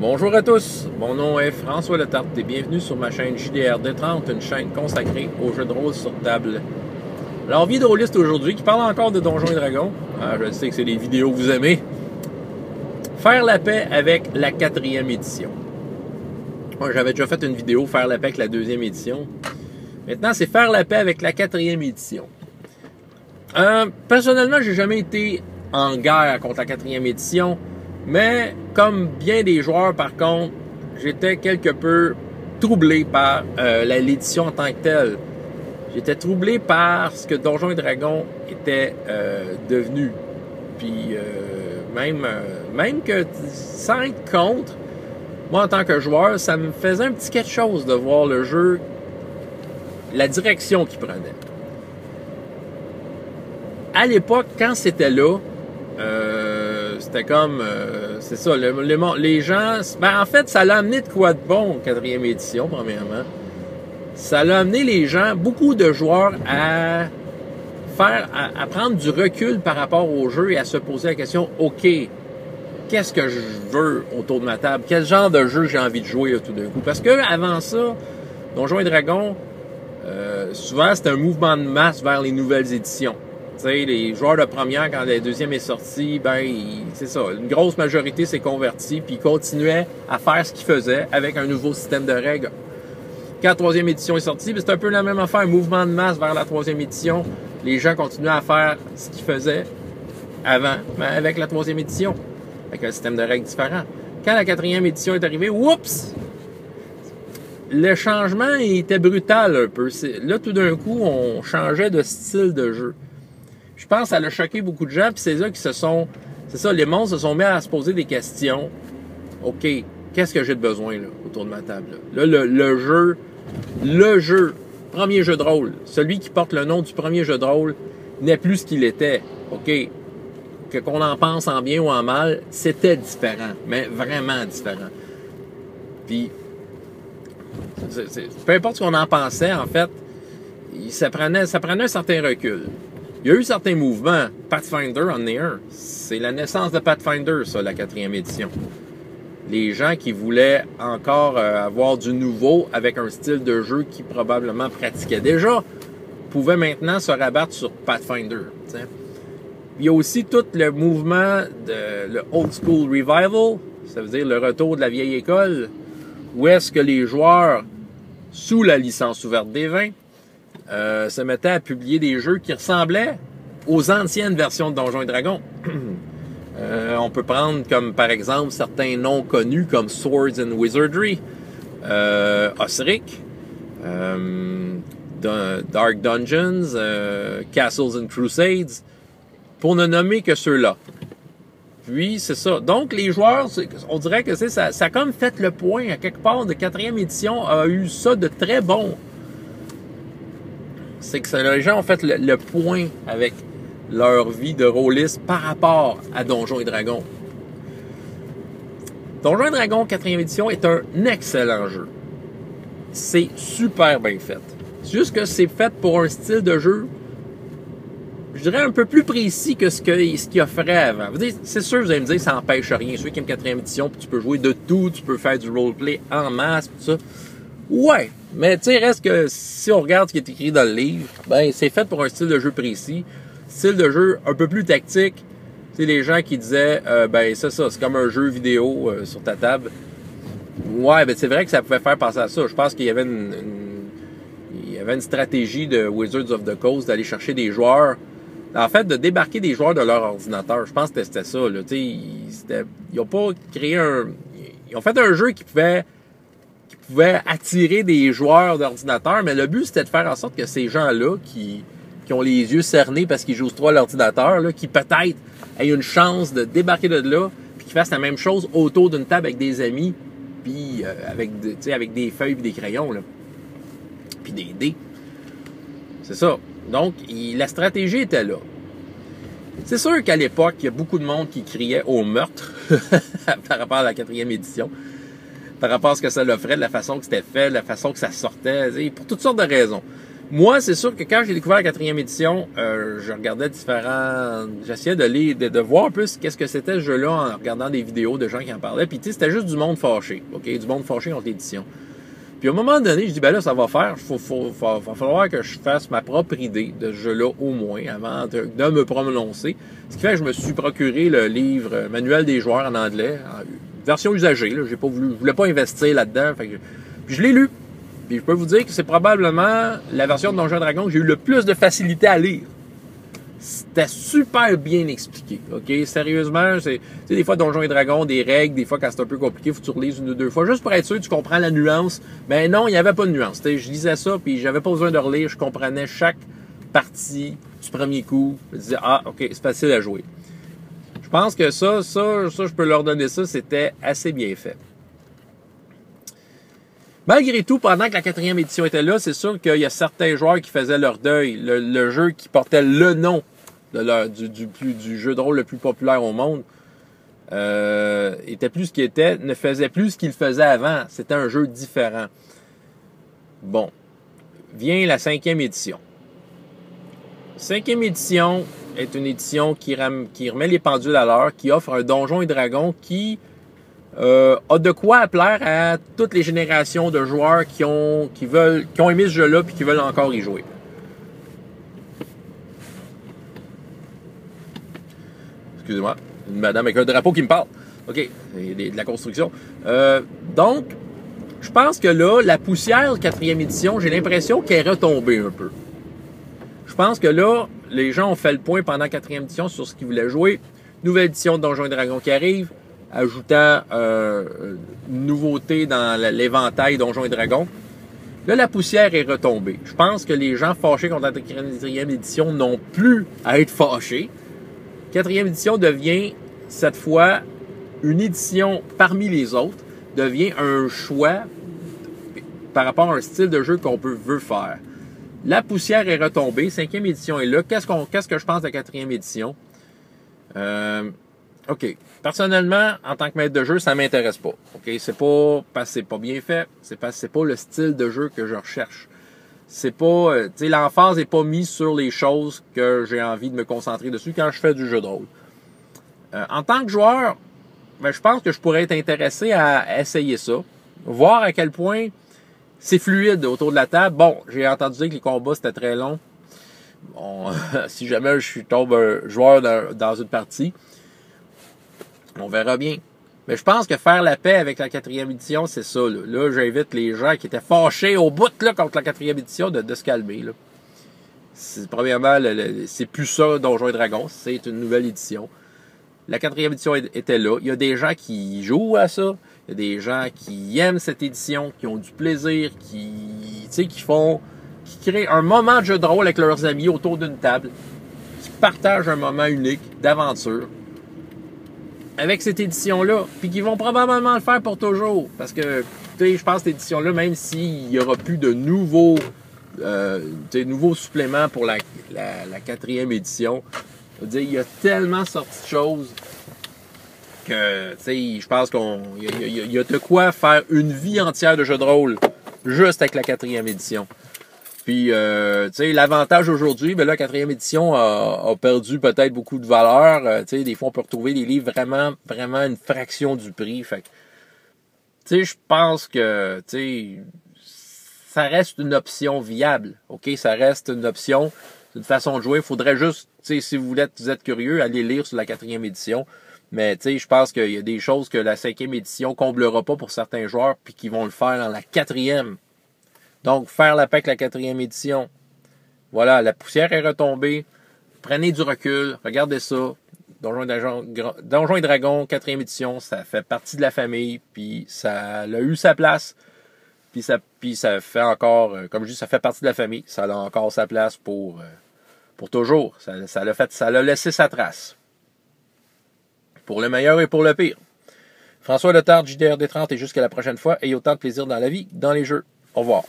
Bonjour à tous, mon nom est François Letarte et bienvenue sur ma chaîne JDRD30, une chaîne consacrée aux jeux de rôle sur table. Alors, vidéoliste aujourd'hui qui parle encore de Donjons et Dragons. Ah, je sais que c'est des vidéos que vous aimez. Faire la paix avec la quatrième édition. Moi, j'avais déjà fait une vidéo Faire la paix avec la deuxième édition. Maintenant, c'est Faire la paix avec la quatrième édition. Euh, personnellement, j'ai jamais été en guerre contre la quatrième édition. Mais comme bien des joueurs, par contre, j'étais quelque peu troublé par euh, l'édition en tant que telle. J'étais troublé par ce que Donjons et Dragons était euh, devenu. Puis euh, même, même que sans être contre, moi en tant que joueur, ça me faisait un petit quelque chose de voir le jeu, la direction qu'il prenait. À l'époque, quand c'était là, c'était comme, euh, c'est ça, les gens, ben en fait, ça l'a amené de quoi de bon, quatrième édition, premièrement. Ça l'a amené les gens, beaucoup de joueurs, à faire, à, prendre du recul par rapport au jeu et à se poser la question, OK, qu'est-ce que je veux autour de ma table? Quel genre de jeu j'ai envie de jouer tout d'un coup? Parce que avant ça, Donjons et Dragons, euh, souvent c'était un mouvement de masse vers les nouvelles éditions les joueurs de première, quand la deuxième est sortie, ben, c'est ça. Une grosse majorité s'est convertie, puis continuait à faire ce qu'ils faisaient avec un nouveau système de règles. Quand la troisième édition est sortie, ben, c'est un peu la même affaire, un mouvement de masse vers la troisième édition. Les gens continuaient à faire ce qu'ils faisaient avant, mais avec la troisième édition, avec un système de règles différent. Quand la quatrième édition est arrivée, oups! Le changement était brutal un peu. Là, tout d'un coup, on changeait de style de jeu je pense que ça a choqué beaucoup de gens, puis c'est là qui se sont. C'est ça, les monstres se sont mis à se poser des questions. OK, qu'est-ce que j'ai de besoin là, autour de ma table? Là, le, jeu, le jeu, premier jeu de rôle, celui qui porte le nom du premier jeu de rôle, n'est plus ce qu'il était. OK, que qu'on en pense en bien ou en mal, c'était différent, mais vraiment différent. Puis, peu importe ce qu'on en pensait, en fait, ça prenait, ça prenait un certain recul. Il y a eu certains mouvements. Pathfinder en est un. C'est la naissance de Pathfinder, ça, la quatrième édition. Les gens qui voulaient encore euh, avoir du nouveau avec un style de jeu qui probablement pratiquaient déjà pouvaient maintenant se rabattre sur Pathfinder. Il y a aussi tout le mouvement de le Old School Revival, ça veut dire le retour de la vieille école, où est-ce que les joueurs, sous la licence ouverte des vins, euh, se mettait à publier des jeux qui ressemblaient aux anciennes versions de Donjons et Dragons. Euh, on peut prendre comme par exemple certains noms connus comme Swords and Wizardry, euh, Osric, Dark Dungeons, Castles and Crusades, pour ne nommer que ceux-là. Puis c'est ça. Donc les joueurs, on dirait que c'est ça, ça a comme fait le point à quelque part de quatrième édition a eu ça de très bon c'est que les gens ont fait le, point avec leur vie de rôliste par rapport à Donjons et Dragons. Donjons et Dragons 4e édition est un excellent jeu. C'est super bien fait. C'est juste que c'est fait pour un style de jeu, je dirais, un peu plus précis que ce qu'il ce offrait avant. C'est sûr, vous allez me dire, ça n'empêche rien. Ceux qui aiment 4e édition, tu peux jouer de tout, tu peux faire du roleplay en masse, tout ça. Ouais, mais tu sais, reste que si on regarde ce qui est écrit dans le livre, ben c'est fait pour un style de jeu précis, style de jeu un peu plus tactique. Tu les gens qui disaient, euh, ben c'est ça, c'est comme un jeu vidéo euh, sur ta table. Ouais, ben c'est vrai que ça pouvait faire penser à ça. Je pense qu'il y avait une, il y avait une stratégie de Wizards of the Coast d'aller chercher des joueurs. En fait, de débarquer des joueurs de leur ordinateur. Je pense que c'était ça. Là. Ils, ils ont pas créé un. Ils ont fait un jeu qui pouvait pouvait attirer des joueurs d'ordinateur, mais le but, c'était de faire en sorte que ces gens-là qui, qui ont les yeux cernés parce qu'ils jouent trop à l'ordinateur, qui peut-être aient une chance de débarquer de là, puis qu'ils fassent la même chose autour d'une table avec des amis, puis euh, avec, avec des feuilles et des crayons, puis des dés. C'est ça. Donc, la stratégie était là. C'est sûr qu'à l'époque, il y a beaucoup de monde qui criait au meurtre par rapport à la quatrième édition par rapport à ce que ça l'offrait, de la façon que c'était fait, de la façon que ça sortait, pour toutes sortes de raisons. Moi, c'est sûr que quand j'ai découvert la quatrième édition, euh, je regardais différents... J'essayais de, de, voir un peu qu'est-ce que c'était ce jeu-là en regardant des vidéos de gens qui en parlaient. Puis tu sais, c'était juste du monde fâché, OK? Du monde fâché contre l'édition. Puis à un moment donné, je dis, ben là, ça va faire. Il va falloir que je fasse ma propre idée de ce jeu-là au moins avant de, me prononcer. Ce qui fait que je me suis procuré le livre Manuel des joueurs en anglais, version usagée. J'ai pas voulu, je voulais pas investir là-dedans. puis je l'ai lu. Puis je peux vous dire que c'est probablement la version de Donjon Dragon que j'ai eu le plus de facilité à lire. C'était super bien expliqué, OK? Sérieusement, c'est, des fois Donjons et Dragons, des règles, des fois quand c'est un peu compliqué, faut que tu relises une ou deux fois, juste pour être sûr que tu comprends la nuance. Mais non, il n'y avait pas de nuance. je lisais ça, puis j'avais pas besoin de relire, je comprenais chaque partie du premier coup. Je disais, ah, OK, c'est facile à jouer. Je pense que ça, ça, ça, je peux leur donner ça, c'était assez bien fait. Malgré tout, pendant que la quatrième édition était là, c'est sûr qu'il y a certains joueurs qui faisaient leur deuil. Le, jeu qui portait le nom du jeu de rôle le plus populaire au monde euh, était plus ce qu'il était, ne faisait plus ce qu'il faisait avant. C'était un jeu différent. Bon, vient la cinquième édition. Cinquième édition est une édition qui, remet les pendules à l'heure, qui offre un donjon et dragon qui euh, a de quoi plaire à toutes les générations de joueurs qui ont, veulent, qui aimé ce jeu-là puis qui veulent encore y jouer. Excusez-moi, une madame avec un drapeau qui me parle. OK, de la construction. Euh, donc, je pense que là, la poussière quatrième édition, j'ai l'impression qu'elle est retombée un peu. Je pense que là, les gens ont fait le point pendant la quatrième édition sur ce qu'ils voulaient jouer. Nouvelle édition de Donjons et Dragons qui arrive ajoutant euh, une nouveauté dans l'éventail Donjons et Dragons. Là, la poussière est retombée. Je pense que les gens fâchés contre la quatrième édition n'ont plus à être fâchés. Quatrième édition devient, cette fois, une édition parmi les autres, devient un choix par rapport à un style de jeu qu'on peut veut faire. La poussière est retombée, cinquième édition est là. Qu'est-ce qu'est-ce que je pense de la quatrième édition? Euh, OK. Personnellement, en tant que maître de jeu, ça m'intéresse pas. OK? C'est pas parce que c'est pas bien fait. C'est parce que c'est pas le style de jeu que je recherche. C'est pas, euh, tu sais, l'emphase est pas mise sur les choses que j'ai envie de me concentrer dessus quand je fais du jeu de rôle. Euh, en tant que joueur, ben, je pense que je pourrais être intéressé à essayer ça. Voir à quel point c'est fluide autour de la table. Bon, j'ai entendu dire que les combats c'était très long. Bon, si jamais je tombe un joueur dans une partie, on verra bien. Mais je pense que faire la paix avec la quatrième édition, c'est ça. Là, j'invite les gens qui étaient fâchés au bout là, contre la quatrième édition de, se calmer. Premièrement, c'est plus ça Donjons et Dragons. C'est une nouvelle édition. La quatrième édition était là. Il y a des gens qui jouent à ça. Il y a des gens qui aiment cette édition, qui ont du plaisir, qui, qui font, qui créent un moment de jeu de avec leurs amis autour d'une table, qui partagent un moment unique d'aventure avec cette édition-là, puis qu'ils vont probablement le faire pour toujours. Parce que, je pense que cette édition-là, même s'il n'y aura plus de nouveaux, euh, nouveaux suppléments pour la, quatrième édition, je veux dire, il y a tellement sorti de choses que, tu sais, je pense qu'on y, a de quoi faire une vie entière de jeu de rôle juste avec la quatrième édition. Puis, euh, tu sais, l'avantage aujourd'hui, ben là, quatrième édition a, perdu peut-être beaucoup de valeur. Euh, tu sais, des fois, on peut retrouver des livres vraiment, vraiment une fraction du prix. Fait tu sais, je pense que, tu sais, ça reste une option viable. OK? Ça reste une option, une façon de jouer. Il faudrait juste, tu sais, si vous êtes, vous êtes curieux, aller lire sur la quatrième édition. Mais, tu sais, je pense qu'il y a des choses que la cinquième édition comblera pas pour certains joueurs, puis qui vont le faire dans la quatrième. Donc, faire la paix avec la quatrième édition. Voilà, la poussière est retombée. Prenez du recul, regardez ça. Donjons et Dragons, quatrième édition, ça fait partie de la famille, puis ça a eu sa place, puis ça, puis ça fait encore, euh, comme je dis, ça fait partie de la famille, ça a encore sa place pour, euh, pour toujours. Ça, l'a fait, ça l'a laissé sa trace. Pour le meilleur et pour le pire. François Letard, JDRD30 et jusqu'à la prochaine fois, ayez autant de plaisir dans la vie, dans les jeux. Au revoir.